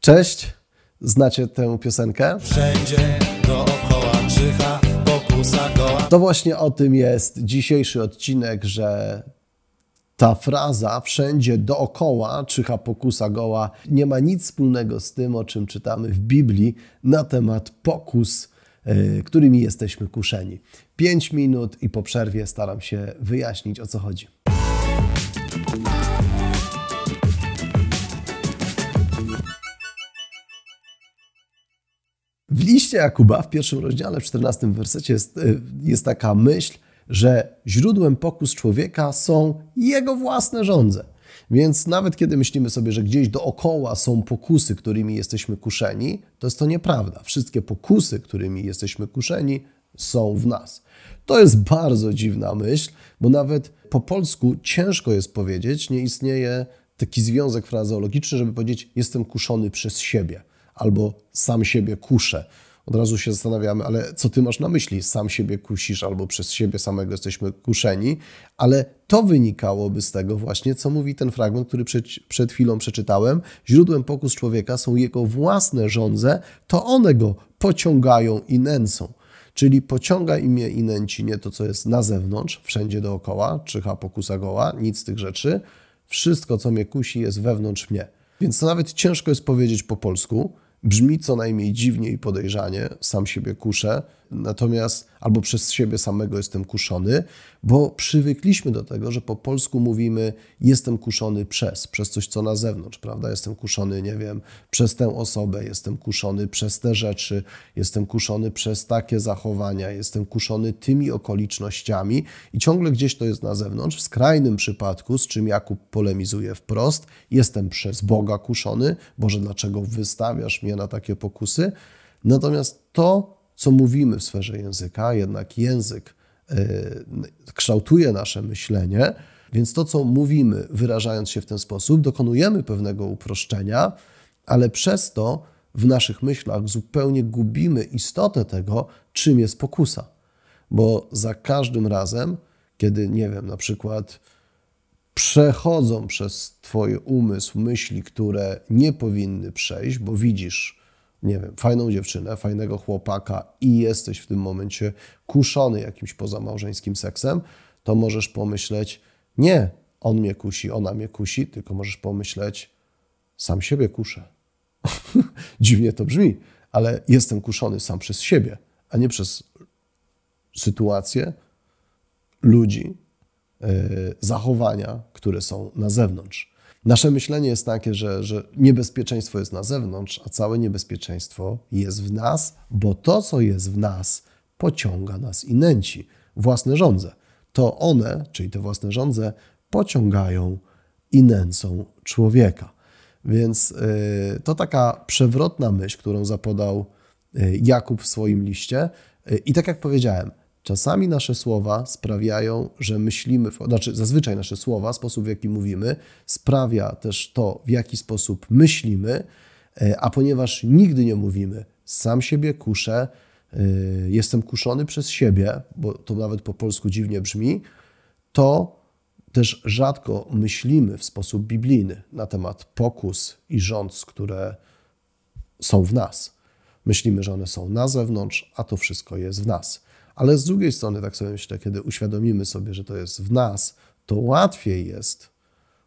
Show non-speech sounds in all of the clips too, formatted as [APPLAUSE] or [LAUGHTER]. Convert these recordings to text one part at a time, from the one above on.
Cześć, znacie tę piosenkę? Wszędzie dookoła czyha pokusa goła. To właśnie o tym jest dzisiejszy odcinek, że ta fraza wszędzie dookoła czyha pokusa goła nie ma nic wspólnego z tym, o czym czytamy w Biblii na temat pokus, yy, którymi jesteśmy kuszeni. Pięć minut i po przerwie staram się wyjaśnić o co chodzi. W liście Jakuba w pierwszym rozdziale, w 14 wersecie jest, y, jest taka myśl, że źródłem pokus człowieka są jego własne żądze. Więc nawet kiedy myślimy sobie, że gdzieś dookoła są pokusy, którymi jesteśmy kuszeni, to jest to nieprawda. Wszystkie pokusy, którymi jesteśmy kuszeni, są w nas. To jest bardzo dziwna myśl, bo nawet po polsku ciężko jest powiedzieć, nie istnieje taki związek frazeologiczny, żeby powiedzieć: Jestem kuszony przez siebie albo sam siebie kuszę. Od razu się zastanawiamy, ale co ty masz na myśli? Sam siebie kusisz albo przez siebie samego jesteśmy kuszeni, ale to wynikałoby z tego właśnie, co mówi ten fragment, który przed, przed chwilą przeczytałem. Źródłem pokus człowieka są jego własne żądze, to one go pociągają i nęcą. Czyli pociąga imię i nęci nie to, co jest na zewnątrz, wszędzie dookoła, czyha pokusa goła, nic z tych rzeczy. Wszystko, co mnie kusi, jest wewnątrz mnie. Więc to nawet ciężko jest powiedzieć po polsku. Brzmi co najmniej dziwnie i podejrzanie, sam siebie kuszę, natomiast albo przez siebie samego jestem kuszony, bo przywykliśmy do tego, że po polsku mówimy jestem kuszony przez, przez coś, co na zewnątrz, prawda? Jestem kuszony, nie wiem, przez tę osobę, jestem kuszony przez te rzeczy, jestem kuszony przez takie zachowania, jestem kuszony tymi okolicznościami i ciągle gdzieś to jest na zewnątrz. W skrajnym przypadku, z czym Jakub polemizuje wprost, jestem przez Boga kuszony. Boże, dlaczego wystawiasz mnie na takie pokusy? Natomiast to, co mówimy w sferze języka, jednak język y, kształtuje nasze myślenie, więc to, co mówimy, wyrażając się w ten sposób, dokonujemy pewnego uproszczenia, ale przez to w naszych myślach zupełnie gubimy istotę tego, czym jest pokusa. Bo za każdym razem, kiedy, nie wiem, na przykład przechodzą przez Twoje umysł myśli, które nie powinny przejść, bo widzisz nie wiem, fajną dziewczynę, fajnego chłopaka i jesteś w tym momencie kuszony jakimś pozamałżeńskim seksem, to możesz pomyśleć, nie, on mnie kusi, ona mnie kusi, tylko możesz pomyśleć, sam siebie kuszę. [LAUGHS] Dziwnie to brzmi, ale jestem kuszony sam przez siebie, a nie przez sytuacje, ludzi, yy, zachowania, które są na zewnątrz. Nasze myślenie jest takie, że, że niebezpieczeństwo jest na zewnątrz, a całe niebezpieczeństwo jest w nas, bo to, co jest w nas, pociąga nas i nęci. Własne żądze. To one, czyli te własne żądze, pociągają i nęcą człowieka. Więc yy, to taka przewrotna myśl, którą zapodał yy, Jakub w swoim liście. Yy, I tak jak powiedziałem, Czasami nasze słowa sprawiają, że myślimy, znaczy zazwyczaj nasze słowa, sposób w jaki mówimy, sprawia też to, w jaki sposób myślimy, e, a ponieważ nigdy nie mówimy, sam siebie kuszę, e, jestem kuszony przez siebie, bo to nawet po polsku dziwnie brzmi, to też rzadko myślimy w sposób biblijny na temat pokus i rządz, które są w nas. Myślimy, że one są na zewnątrz, a to wszystko jest w nas. Ale z drugiej strony, tak sobie myślę, kiedy uświadomimy sobie, że to jest w nas, to łatwiej jest,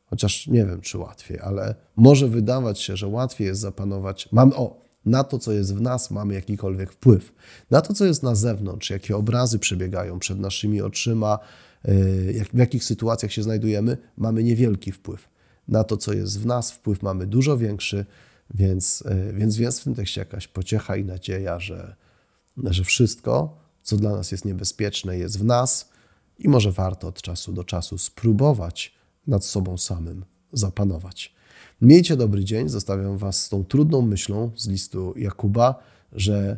chociaż nie wiem, czy łatwiej, ale może wydawać się, że łatwiej jest zapanować. Mam, o, na to, co jest w nas, mamy jakikolwiek wpływ. Na to, co jest na zewnątrz, jakie obrazy przebiegają przed naszymi oczyma, y, w jakich sytuacjach się znajdujemy, mamy niewielki wpływ. Na to, co jest w nas, wpływ mamy dużo większy, więc, y, więc jest w tym tekście jakaś pociecha i nadzieja, że, że wszystko, co dla nas jest niebezpieczne, jest w nas i może warto od czasu do czasu spróbować nad sobą samym zapanować. Miejcie dobry dzień. Zostawiam Was z tą trudną myślą z listu Jakuba, że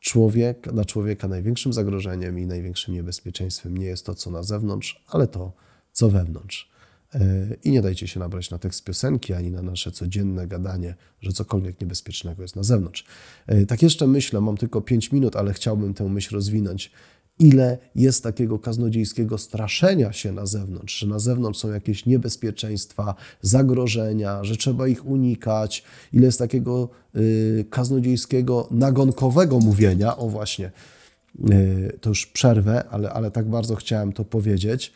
człowiek, dla człowieka największym zagrożeniem i największym niebezpieczeństwem nie jest to, co na zewnątrz, ale to, co wewnątrz. I nie dajcie się nabrać na tekst piosenki, ani na nasze codzienne gadanie, że cokolwiek niebezpiecznego jest na zewnątrz. E, tak jeszcze myślę, mam tylko 5 minut, ale chciałbym tę myśl rozwinąć. ile jest takiego kaznodziejskiego straszenia się na zewnątrz, że na zewnątrz są jakieś niebezpieczeństwa, zagrożenia, że trzeba ich unikać, ile jest takiego y, kaznodziejskiego nagonkowego mówienia, o właśnie, y, to już przerwę, ale, ale tak bardzo chciałem to powiedzieć,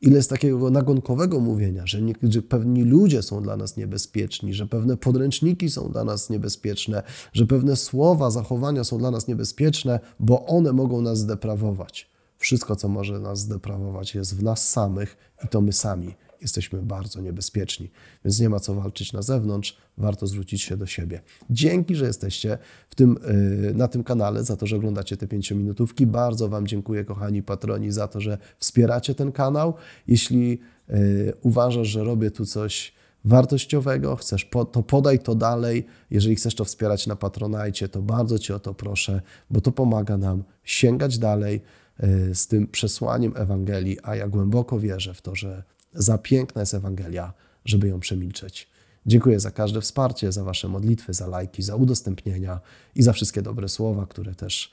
ile jest takiego nagonkowego mówienia, że, nie, że pewni ludzie są dla nas niebezpieczni, że pewne podręczniki są dla nas niebezpieczne, że pewne słowa, zachowania są dla nas niebezpieczne, bo one mogą nas zdeprawować. Wszystko, co może nas zdeprawować, jest w nas samych i to my sami jesteśmy bardzo niebezpieczni. Więc nie ma co walczyć na zewnątrz, warto zwrócić się do siebie. Dzięki, że jesteście w tym, yy, na tym kanale, za to, że oglądacie te pięciominutówki. Bardzo Wam dziękuję, kochani patroni, za to, że wspieracie ten kanał. Jeśli yy, uważasz, że robię tu coś wartościowego, chcesz, to podaj to dalej. Jeżeli chcesz to wspierać na Patronajcie, to bardzo Cię o to proszę, bo to pomaga nam sięgać dalej yy, z tym przesłaniem Ewangelii, a ja głęboko wierzę w to, że za piękna jest Ewangelia, żeby ją przemilczeć. Dziękuję za każde wsparcie, za Wasze modlitwy, za lajki, za udostępnienia i za wszystkie dobre słowa, które też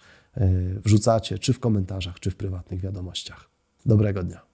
wrzucacie, czy w komentarzach, czy w prywatnych wiadomościach. Dobrego dnia.